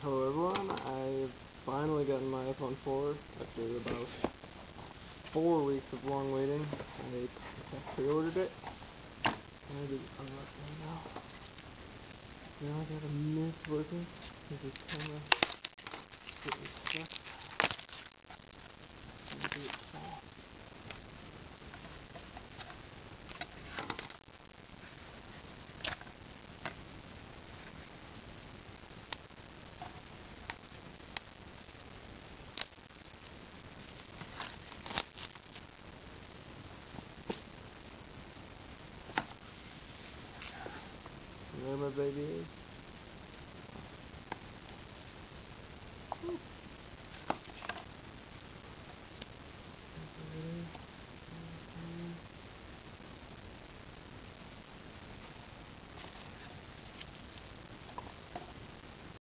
Hello everyone, I've finally gotten my iPhone 4 after about four weeks of long waiting. I pre-ordered it. I'm gonna do unlock now. Now I got a minute working because this camera My baby is.